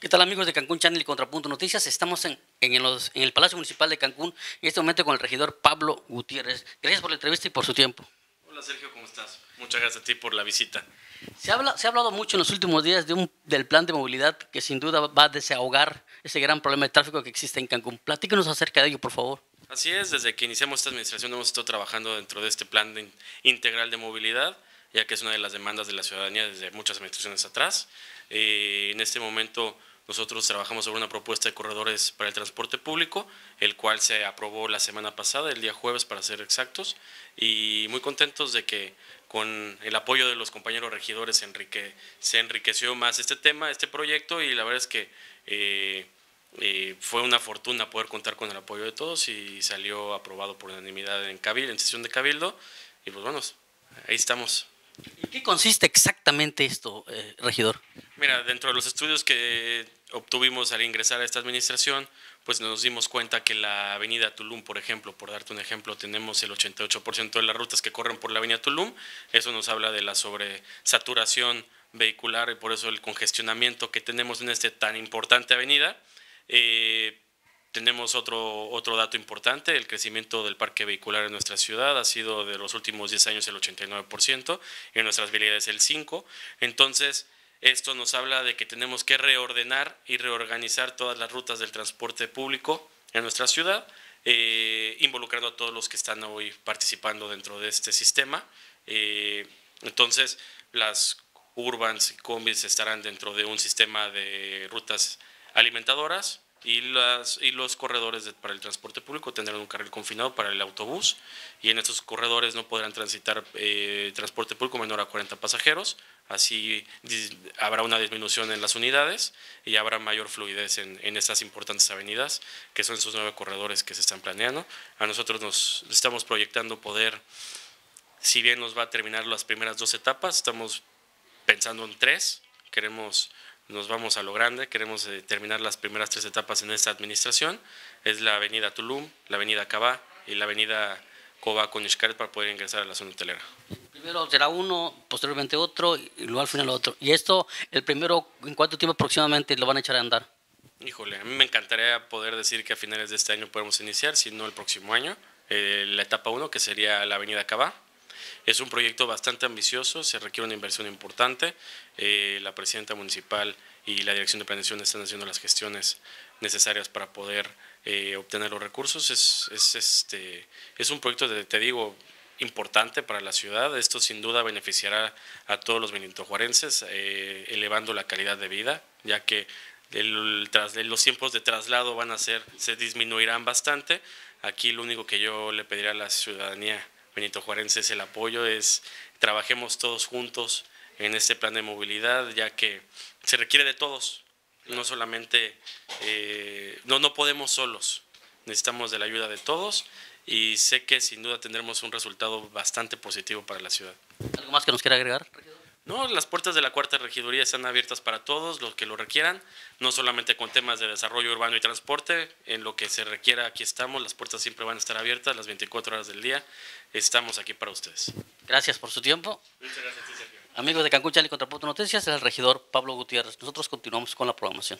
¿Qué tal amigos de Cancún Channel y Contrapunto Noticias? Estamos en, en, los- en el Palacio Municipal de Cancún en este momento con el regidor Pablo Gutiérrez. Gracias por la entrevista y por su tiempo. Hola Sergio, ¿cómo estás? Muchas gracias a ti por la visita. Se, habla, se ha hablado mucho en los últimos días de un, del plan de movilidad que sin duda va a desahogar ese gran problema de tráfico que existe en Cancún. Platíquenos acerca de ello, por favor. Así es, desde que iniciamos esta administración hemos estado trabajando dentro de este plan integral de movilidad, ya que es una de las demandas de la ciudadanía desde muchas administraciones atrás. Eh, en este momento nosotros trabajamos sobre una propuesta de corredores para el transporte público, el cual se aprobó la semana pasada, el día jueves para ser exactos, y muy contentos de que con el apoyo de los compañeros regidores enrique, se enriqueció más este tema, este proyecto, y la verdad es que eh, eh, fue una fortuna poder contar con el apoyo de todos y salió aprobado por unanimidad en cabildo, en sesión de cabildo, y pues bueno, ahí estamos. ¿En qué consiste exactamente esto, eh, regidor? Mira, dentro de los estudios que obtuvimos al ingresar a esta administración, pues nos dimos cuenta que la avenida Tulum, por ejemplo, por darte un ejemplo, tenemos el 88% de las rutas que corren por la avenida Tulum. Eso nos habla de la sobresaturación vehicular y por eso el congestionamiento que tenemos en esta tan importante avenida. Eh, tenemos otro, otro dato importante, el crecimiento del parque vehicular en nuestra ciudad ha sido de los últimos 10 años el 89%, y en nuestras vialidades el 5%. Entonces, esto nos habla de que tenemos que reordenar y reorganizar todas las rutas del transporte público en nuestra ciudad, eh, involucrando a todos los que están hoy participando dentro de este sistema. Eh, entonces, las urbans y combis estarán dentro de un sistema de rutas alimentadoras y, las, y los corredores de- para el transporte público tendrán un carril confinado para el autobús y en estos corredores no podrán transitar eh, transporte público menor a 40 pasajeros, así habrá una disminución en las unidades y habrá mayor fluidez en, en estas importantes avenidas que son esos nueve corredores que se están planeando. A nosotros nos estamos proyectando poder, si bien nos va a terminar las primeras dos etapas, estamos pensando en tres, queremos, nos vamos a lo grande, queremos eh, terminar las primeras tres etapas en esta administración, es la avenida Tulum, la avenida Cabá y la avenida Coba con para poder ingresar a la zona hotelera. Primero será uno, posteriormente otro y luego al final otro. ¿Y esto, el primero, en cuánto tiempo aproximadamente lo van a echar a andar? Híjole, a mí me encantaría poder decir que a finales de este año podemos iniciar, si no el próximo año, eh, la etapa 1, que sería la avenida Cabá. Es un proyecto bastante ambicioso, se requiere una inversión importante. Eh, la presidenta municipal y la dirección de planeación están haciendo las gestiones necesarias para poder eh, obtener los recursos. Es, es, este, es un proyecto, de, te digo, importante para la ciudad. Esto sin duda beneficiará a todos los benitojuarenses, eh, elevando la calidad de vida, ya que el tras- los tiempos de traslado van a ser, se disminuirán bastante. Aquí lo único que yo le pediría a la ciudadanía benitojuarense es el apoyo, es trabajemos todos juntos en este plan de movilidad, ya que se requiere de todos, no solamente, eh, no, no podemos solos, necesitamos de la ayuda de todos y sé que sin duda tendremos un resultado bastante positivo para la ciudad. ¿Algo más que nos quiera agregar? No, las puertas de la cuarta regiduría están abiertas para todos los que lo requieran, no solamente con temas de desarrollo urbano y transporte, en lo que se requiera aquí estamos, las puertas siempre van a estar abiertas las 24 horas del día, estamos aquí para ustedes. Gracias por su tiempo. Muchas gracias, Sergio. Amigos de Cancún Channel y Contrapunto Noticias, el regidor Pablo Gutiérrez. Nosotros continuamos con la programación.